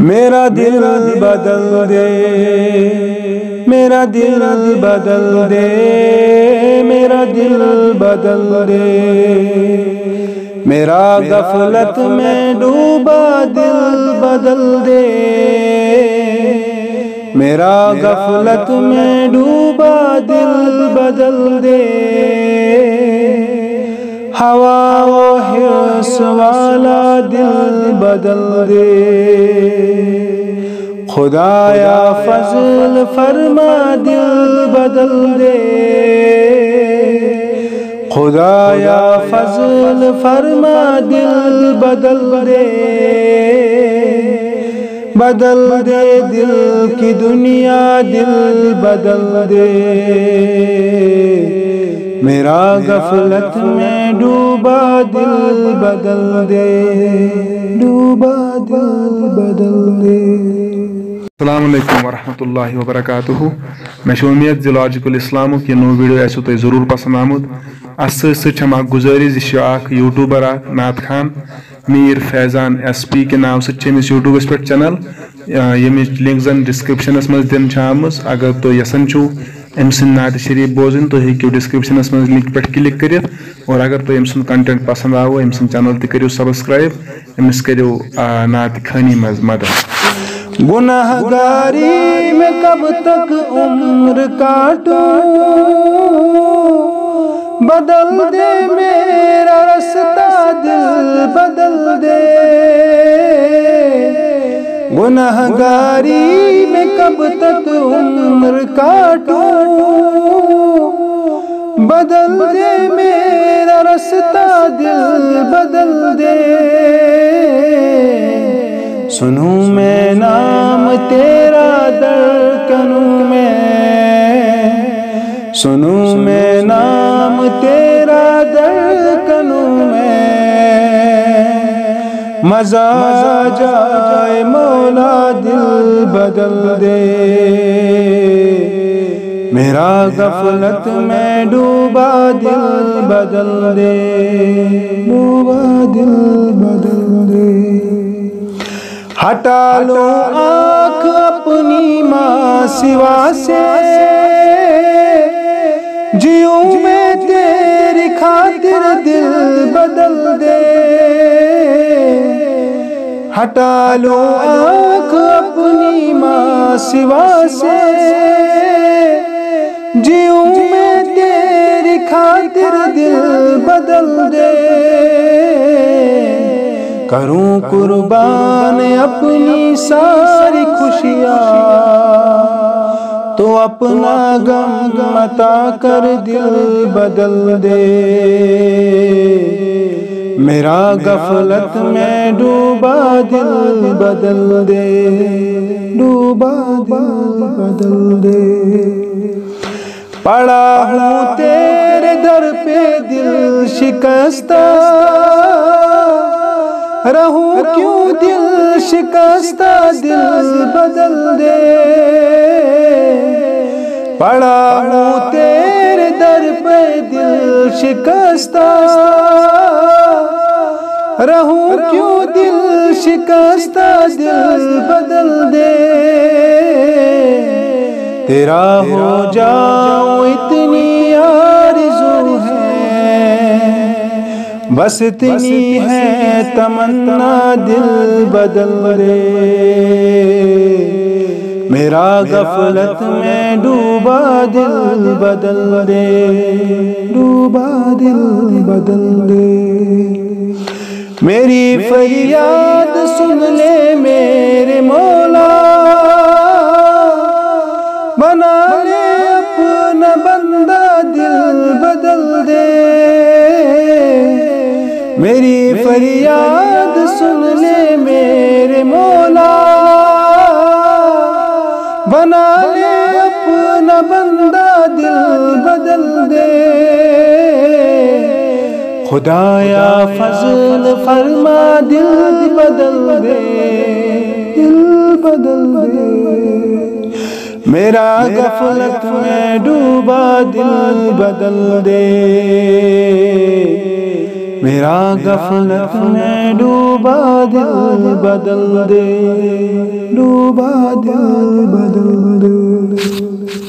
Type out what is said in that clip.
मेरा दिल बदल दे। मेरा दिल बदल दे। मेरा दिल बदल दे। मेरा गफलत में डूबा दिल बदल दे। मेरा गफलत में डूबा दिल बदल दे। हवा हिर्स वाला दिल बदल दे। खुदाया फजल फरमा दिल बदल दे। खुदाया फजल फरमा दिल बदल दे। बदल दे दिल की दुनिया, दिल बदल दे। मेरा गफलत में डूबा दिल बदल दे। डूबा दिल बदल दे। अल्लाम वरहमल वबरक मे उम्मीद जि लॉजिकल इस्लाम यह नो वीडियो आसो तुम ज़रूर पसंद आमुत अत सम गुजारिश यह यूट्यूबर नात खान। मीर फैजान एस पी के नाव समिस यूट्यूबस पे चैनल। यमिच लिंक जन डिस्क्रिप्शन मज दिन आम अगर तुम यसान अम नात शरीफ बोजन तुम हेकू डिस्क्रिप्शन मज लिंक पे क्लिक कर और अगर तुम अम कंटेंट पसंद आव अम चैनल तक सब्सक्राइब अमिस करो नात खानी मज में काटो? बदल दे मेरा रास्ता, दिल बदल दे। गुनाहगारी में कब तक उम्र काटो? बदल दे मेरा रास्ता दिल, बदल दे। सुनू मैं नाम तेरा दरकनू में। सुनू मैं नाम तेरा में। मज़ा जाए मौला दिल बदल दे। मेरा गफलत में डूबा दिल बदल दे। डूबा दिल बदल दे। हटा लो आँख अपनी माँ सिवा से। जियो में तेरी खातिर दिल बदल दे। हटा लो आँख अपनी माँ सिवा से। जियो में तेरी खातिर दिल बदल दे। करूँ कुर्बान अपनी सारी खुशियाँ। तो अपना गम मता कर दिल बदल दे। मेरा गफलत में डूबा दिल बदल दे। डूबा दिल बदल दे। पड़ा हूँ तेरे दर पे दिल शिकस्ता। रहूँ क्यों दिल शिकस्ता? दिल बदल दे। पड़ा हूँ तेरे दर पे दिल शिकस्ता। रहूँ क्यों दिल शिकस्ता, दिल बदल दे। तेरा हो जाऊँ इतनी आरज़ू है, बस इतनी है तमन्ना दिल बदल दे। मेरा गफलत में डूबा दिल बदल दे। डूबा दिल बदल दे। मेरी फरियाद सुन ले मेरे मौला। बना ले अपना बंदा दिल बदल दे। मेरी फरियाद सुन ले मेरे मौला। बना ले अपना बंदा दिल बदल दे। खुदाया फजल फरमा दिल बदल दे, दिल बदल दे। मेरा गफलत में डूबा दिल बदल दे। मेरा गफलत में डूबा दिल बदल दे। डूबा दिल बदल दे।